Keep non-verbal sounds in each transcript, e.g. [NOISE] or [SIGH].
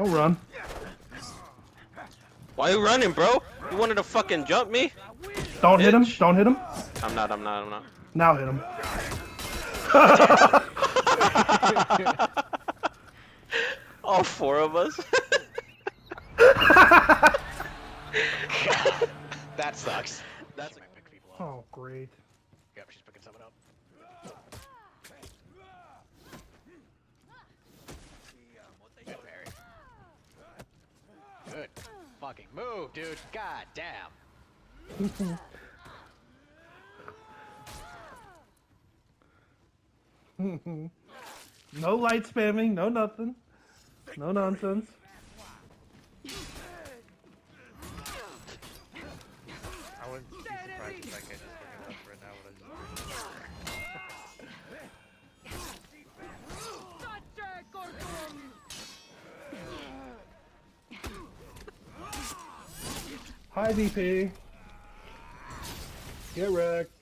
Don't run. Why you running, bro? You wanted to fucking jump me? Don't hit him. Don't hit him. I'm not, I'm not, I'm not. Now hit him. [LAUGHS] All four of us. That sucks. That's I pick people up. Oh, great. Yep, she's picking someone up. Good fucking move, dude. God damn. [LAUGHS] No light spamming. No nothing. No nonsense. I wouldn't be surprised if that guy just fucking left right now when I just Hi, VP. Get wrecked.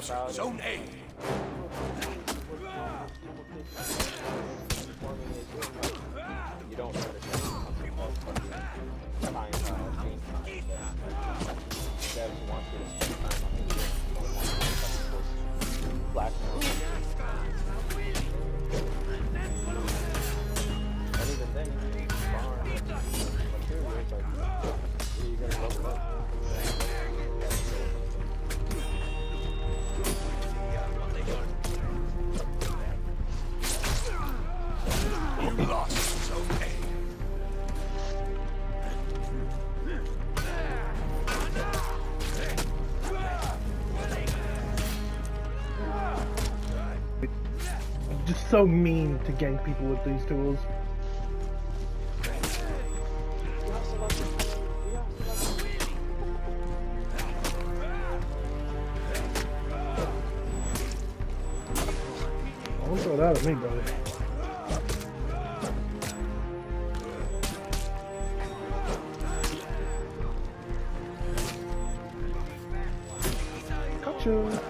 Zone A. You don't understand Just so mean to gank people with these tools. Don't throw that at me, brother. Gotcha.